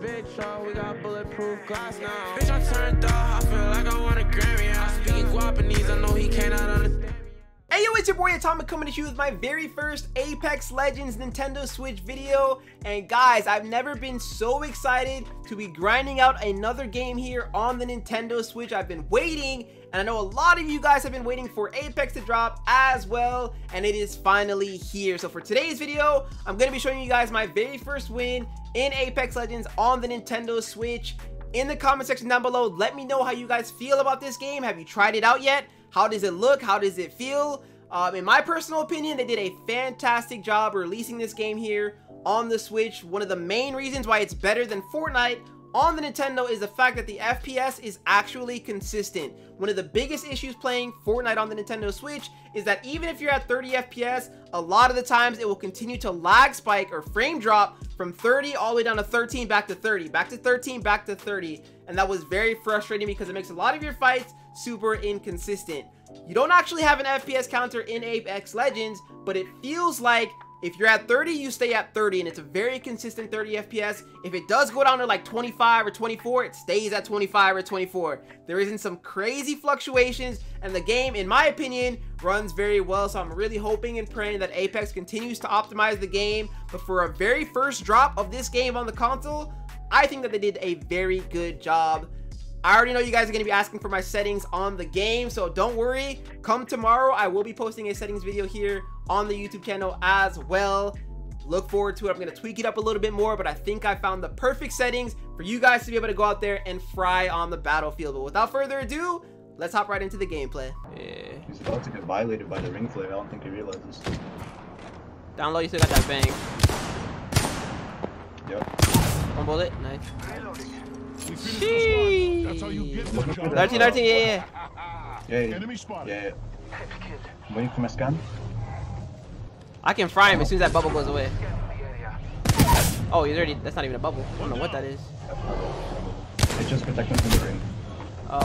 big truck, oh, we got bulletproof glass now. Bitch, I turned up, I feel like I want a Grammy. I'm speaking Guapanese, I know he cannot understand. Hey yo, it's your boy Atomyc coming at you with my very first Apex Legends Nintendo Switch video. And guys, I've never been so excited to be grinding out another game here on the Nintendo Switch. I've been waiting, and I know a lot of you guys have been waiting for Apex to drop as well, and it is finally here. So for today's video, I'm going to be showing you guys my very first win in Apex Legends on the Nintendo Switch. In the comment section down below, let me know how you guys feel about this game. Have you tried it out yet? How does it look? How does it feel? Um, in my personal opinion, they did a fantastic job releasing this game here on the Switch. One of the main reasons why it's better than Fortnite on the Nintendo is the fact that the FPS is actually consistent. One of the biggest issues playing Fortnite on the Nintendo Switch is that even if you're at 30 FPS, a lot of the times it will continue to lag spike or frame drop from 30 all the way down to 13 back to 30, back to 13, back to 30. And that was very frustrating because it makes a lot of your fights super inconsistent. You don't actually have an FPS counter in Apex Legends, but it feels like if you're at 30, you stay at 30, and it's a very consistent 30 FPS. If it does go down to like 25 or 24, it stays at 25 or 24. There isn't some crazy fluctuations, and the game, in my opinion, runs very well. So I'm really hoping and praying that Apex continues to optimize the game. But for a very first drop of this game on the console, I think that they did a very good job. I already know you guys are going to be asking for my settings on the game, so don't worry. Come tomorrow, I will be posting a settings video here on the YouTube channel as well. Look forward to it. I'm going to tweak it up a little bit more, but I think I found the perfect settings for you guys to be able to go out there and fry on the battlefield. But without further ado, let's hop right into the gameplay. Yeah. He's about to get violated by the ring flare. I don't think he realizes. Down low, you still got that bang. Yep. One bullet, nice. Sheesh. That's how you get the job. 13, 13, yeah, yeah. Yeah, yeah. Enemy spotted. Yeah, yeah. I'm waiting for my scan. I can fry him as soon as that bubble goes away. Oh, he's already, that's not even a bubble. I don't know what that is. They just protect him from the ring. Oh,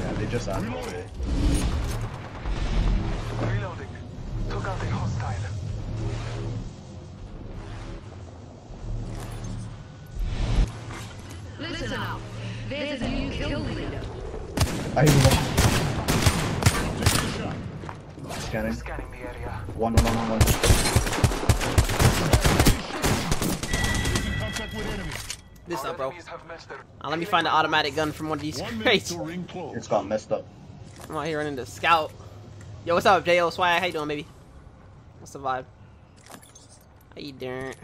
Yeah, they just added it. Reloading. Reloading. Took out a hostile. Listen up. There's a new kill leader. I know. Taking a shot. Scanning. Scanning the area. One, one, one, one. Making contact with enemy. this Our up, bro. enemies have messed their- Uh, let me find an automatic gun from one of these One crates. to ring close. It's got messed up. I'm out here running the scout. Yo, what's up, J.O. Swag? How you doing, baby? What's the vibe? How you doing?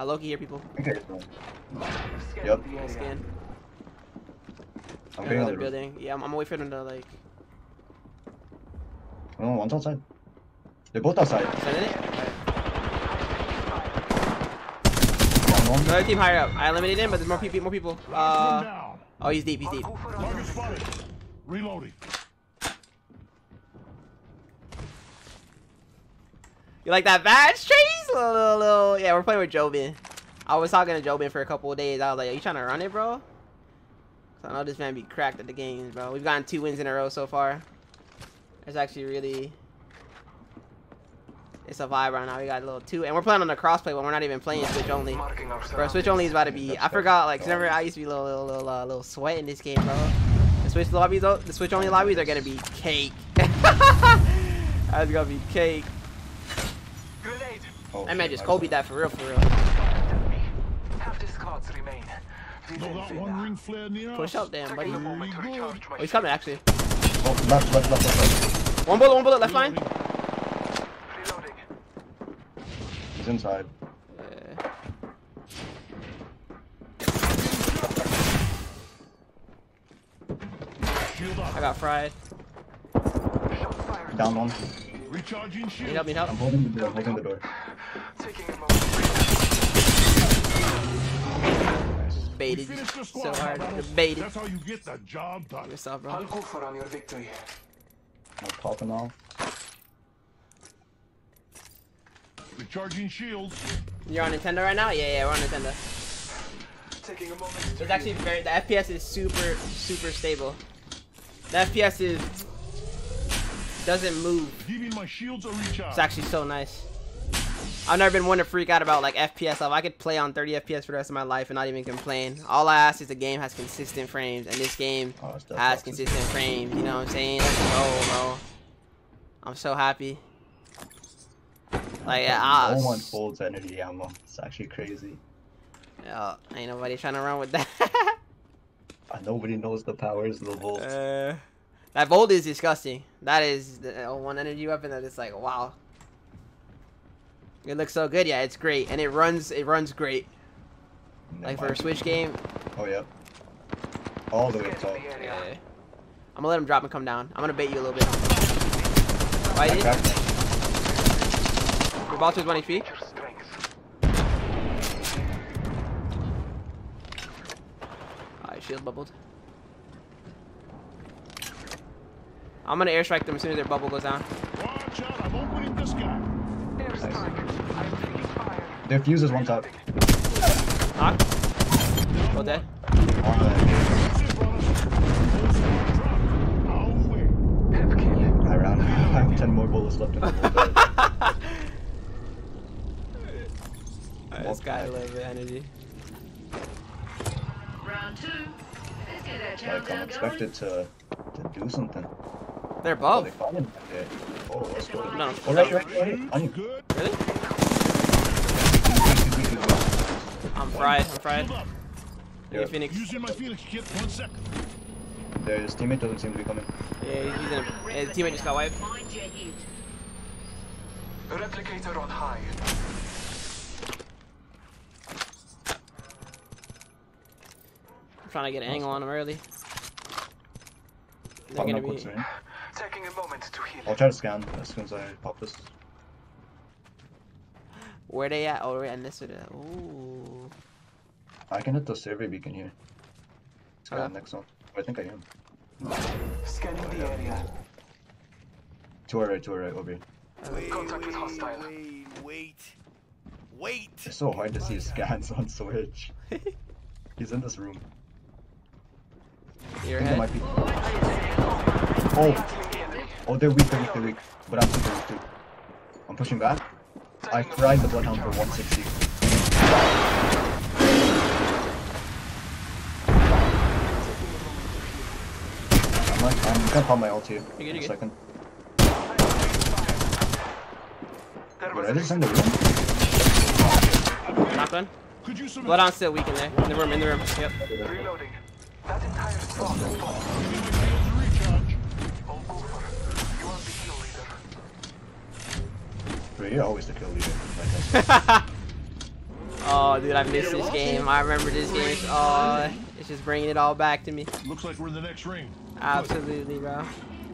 I low-key hear people. Okay, Yep. the area. Scan. I'm In getting another the building. Yeah, I'm, I'm waiting for them to, like, No, one's outside. They're both outside. send it. Down one. Another team higher up. I eliminated him, but there's more people. More people. Uh, oh, he's deep. He's deep. Hoofer on Target your spotted. Reloading. You like that badge, Trace? Little, little, little. Yeah, we're playing with Jobin. I was talking to Jobin for a couple of days. I was like, "Are you trying to run it, bro?" 'Cause I know this man be cracked at the games, bro. We've gotten two wins in a row so far. It's actually really, it's a vibe right now. We got a little two, and we're playing on the crossplay, but we're not even playing Switch only. Bro. Switch only is about to be. I forgot, like, remember I used to be a little, little, little, uh, little sweat in this game, bro. The Switch lobbies, the Switch only lobbies are gonna be cake. That's gonna be cake. Grenade. Oh, That man shit, just I Kobe that for real, for real. Half the squads remain. No, got Defensive. one ring flare near Push up, damn, buddy. Oh, moment to recharge my he's coming, actually. Oh, left, left, left, left, left. One bullet, one bullet, left line. Reloading. Reloading. He's inside. Uh, I got fried. Down one. Recharging Need help, need help. I'm holding the door, holding the door. Baited finished so hard. Baited. That's how you get the job done. What's up, I'll bro? go for on your victory. I'm popping off. Recharging shields. You're on Nintendo right now? Yeah, yeah, we're on Nintendo. Taking a moment. It's actually very. The FPS is super, super stable. The FPS is doesn't move. Giving my shields a recharge. It's actually so nice. I've never been one to freak out about like FPS level. I could play on 30 FPS for the rest of my life and not even complain. All I ask is the game has consistent frames, and this game Oh, has consistent frames. You know what I'm saying? Let's go, bro. I'm so happy. Like, I, No one folds energy ammo. It's actually crazy. Oh, ain't nobody trying to run with that. Nobody knows the powers of the Volt. uh, that Volt is disgusting. That is the one energy weapon that is like, wow. It looks so good, yeah, it's great, and it runs, it runs great. Like for a Switch game, Oh, yeah. All the way up Scan top. the yeah. I'm gonna let him drop and come down. I'm gonna bait you a little bit. Why did? Okay. Your Balter's 1 HP. Your strength. Alright, shield bubbled. I'm gonna airstrike them as soon as their bubble goes down. Watch out, I'm opening the sky. Airstrike. I'm taking fire. Their fuse is one top. Knock. Go dead. The, That's it, brother. Full squad drop. Out of the way. Hep kill. I ran. I have 10 more bullets left in the Volt. Alright, this guy a little bit energy. Round two. Let's get that Like, I'm countdown going. expected to, to do something. They're Oh, they above. fought him. Yeah. Oh, let's go. No. Oh, right, right, right. On you. Good. Really? I'm fried. I'm fried. Shield. Yeah, Yeah. Phoenix. Using my Phoenix kit. One second. Their teammate doesn't seem to be coming. Yeah, he's using a, his teammate just got wiped. Mind your head. Replicator on high. I'm trying to get an angle on him early. They're gonna be. Taking a moment to heal. I'll try to scan as soon as I pop this. Where they at? Oh, right in this one. Ooh. I can hit the survey beacon here. Scan Okay. next one. Oh, I think I am. Scanning the area. To our right, to our right, over here. Contact with hostile. Wait, wait, wait. It's so hard to see his scans on Switch. He's in this room. Your head. might be. Oh, Battling the enemy. oh, they're weak, they're weak, they're weak. But I'm super weak too. I'm pushing back. I fried the Bloodhound for 160. Like, I'm gonna pop my ult here. You're good, in a you're good. second. There I just in the room? Knock one. Could use some. Bloodhound's still weak in there. In the room, in the room. Yep. reloading. That entire spot is full. Giving my shields a recharge. Oh, You are the kill leader. You're always the kill leader. Oh, dude, I missed this game. I remember this game. Oh, it's just bringing it all back to me. Looks like we're in the next ring. Absolutely, bro.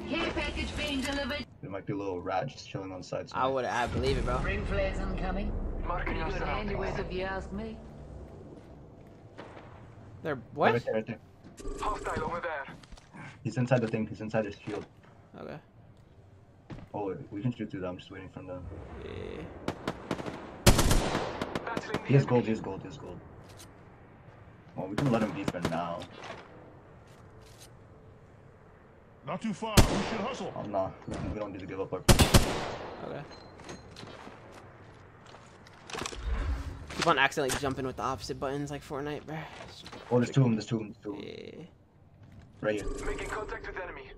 Care package being delivered. there might be a little rat just chilling on the side. I would. I believe it, bro. Ring flares incoming. Marking Pretty our good surroundings. handiwork if you ask me. They're Right what? there, right there. Hostile over there. He's inside the thing. He's inside his shield. Okay. Oh, we can shoot through that. I'm just waiting for them. Yeah. He has gold. He has gold. He has gold. Well, we can let him be for now. Not too far. We should hustle. I'm not. We don't need to give up our. Okay. Keep on accidentally jumping with the opposite buttons like Fortnite, bro. Oh, there's two of them. There's two of them. There's two of them. Yeah. Right here. Making contact with enemy.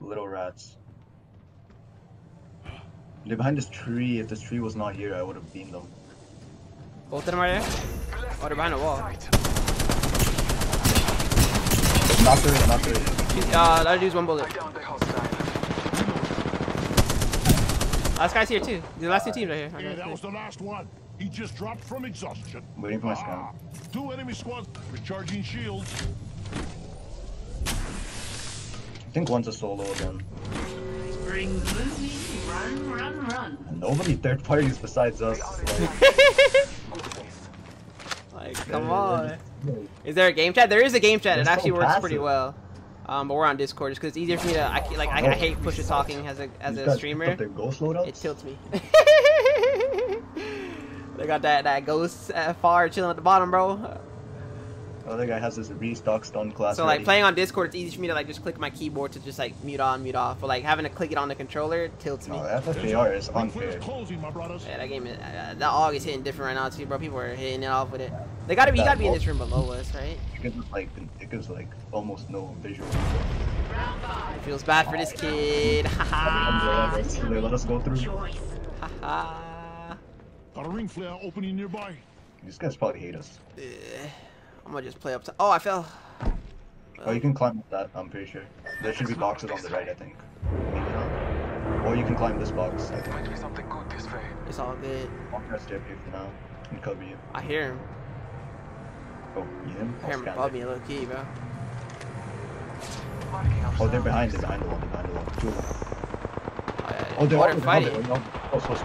Little rats. They're behind this tree. If this tree was not here, I would have beamed them. Both of them are there? Blessed Oh, they're behind a wall. Sight. Not there. Not there. He's- Uh, that dude's one bullet. downed. Last guy's here too. The last two teams right here. Yeah, that was the last one. He just dropped from exhaustion. Waiting for my scan. two enemy squads recharging shields. I think one's a solo again. Spring. Run, run, run. And nobody third parties besides us. Like, Like, come on. Is there a game chat? There is a game chat. They're It so actually works pretty well. Um, but we're on Discord just because it's easier for me to. I, like, I, I hate push talking as a as a streamer. picked up Their ghost loadouts. It tilts me. they got that that ghost uh, far chilling at the bottom, bro. The other guy has this restock stun class. So like ready. playing on Discord, it's easy for me to like just click my keyboard to just like mute on, mute off. But like having to click it on the controller tilts me. No, FFAR is unfair. closing, my brothers. Yeah, that game, is, uh, that AUG is hitting different right now too, bro. People are hitting it off with it. They gotta be, you gotta be in this room below us, right? It gives like it gives like almost no visual. It feels bad for this kid. Ha ha. They let us go through. Choice. Ha ha. Got a ring flare opening nearby. These guys probably hate us. Eh, I'm gonna just play up. To oh, I fell. Oh, you can climb up that. I'm pretty sure. There should be boxes on the right. I think. Maybe not. Or you can climb this box. I think. Might be something good this way. It's all good. I'll rest here for now and cover you. I hear him. Oh, you him? I hear I'll him scan above me, low key, bro. Oh, they're behind. They're behind the wall. Behind the wall. Two of them. Oh, Oh, they're what all fighting? all there. Oh, so, so.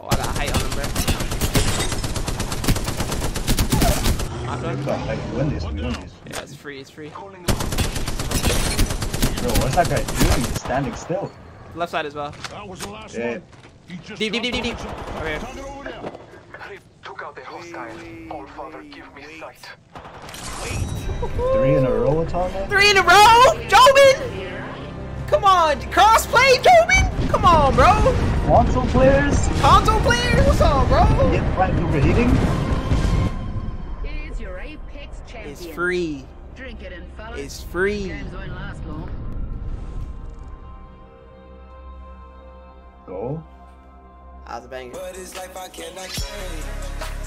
Oh, I got height on him, bro. Knocked They've him. got, like, we win this. Win this. Yeah, it's free. It's free. Calling them out. Bro, what's that guy doing? He's standing still. Left side as well. That was the last Yeah. one. Deep, deep, deep, deep, deep. Okay. Over there. Reap took out the hostile. Allfather, give me wait. sight. Three in a row, Atomyc? Three in a row, Jobin. Come on, crossplay, Jobin. Come on, bro. Console players? Console players, what's up, bro? Get Frank overheating? Here's your Apex champion. It's free. Drink it in, fellas. It's free. Games won't last long. Go. That was a banger. But it's life I cannot change.